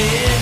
did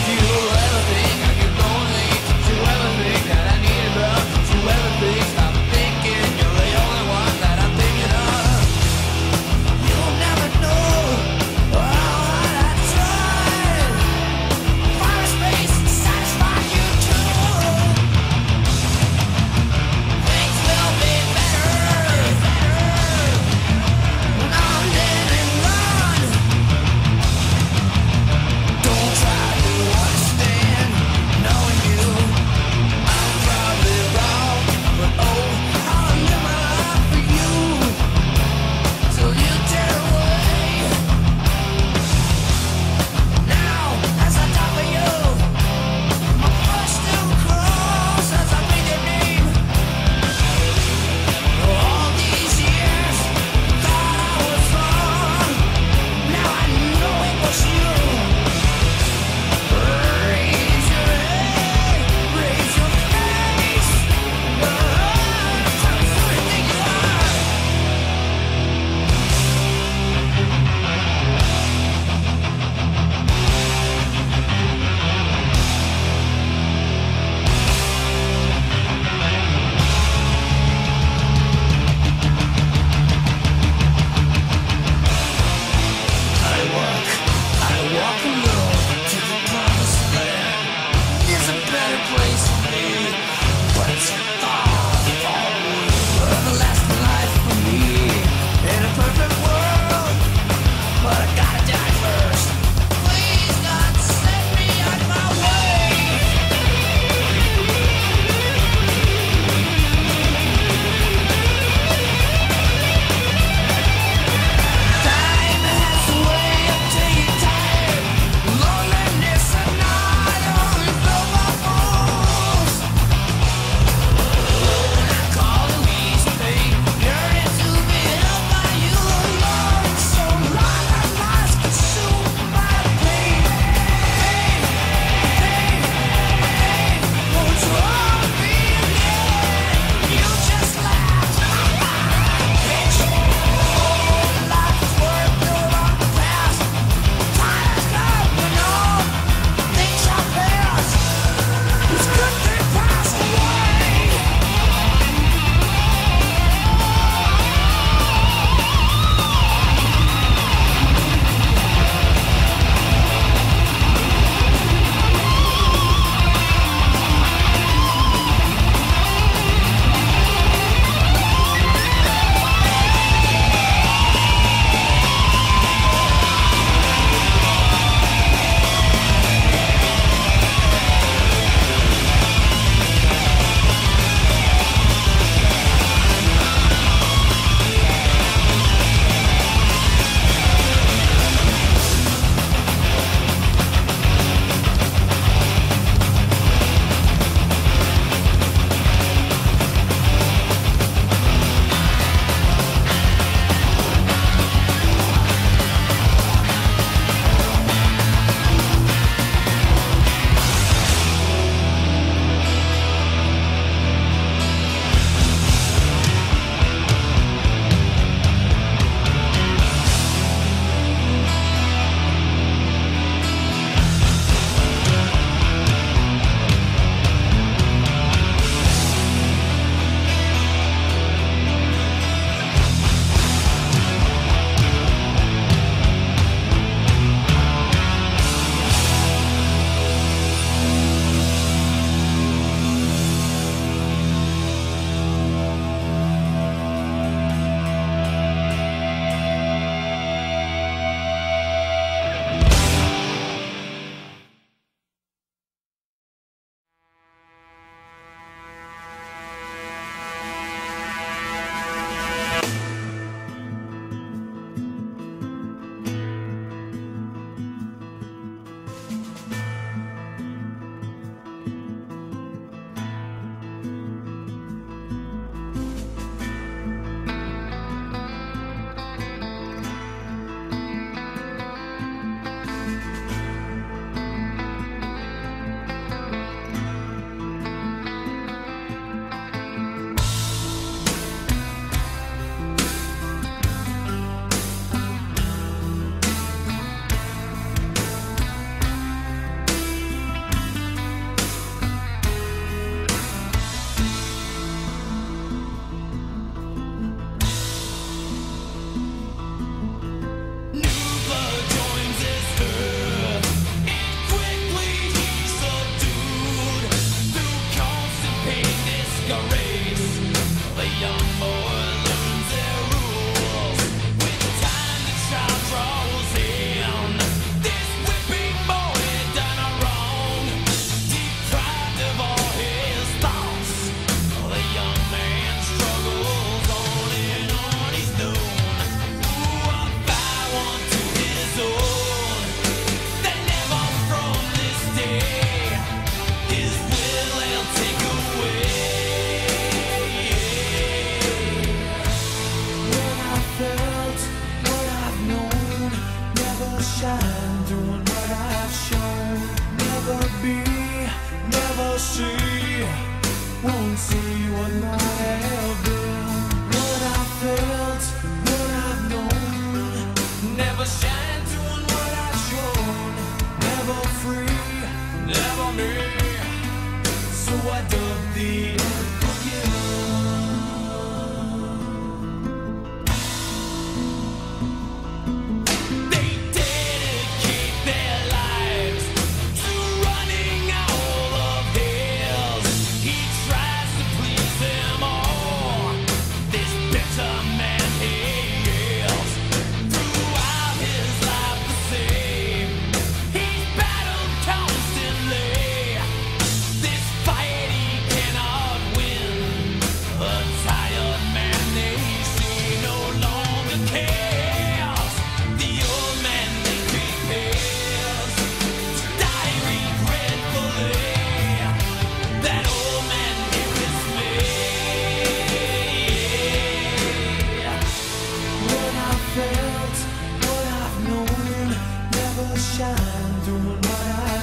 shine, doing what I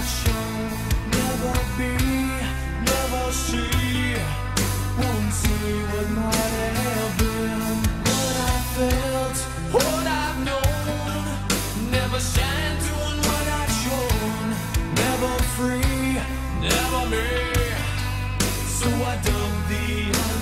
never be, never see. Won't see what might have been, what I felt, what I've known. Never shine, doing what I never free, never me. So I dumped the.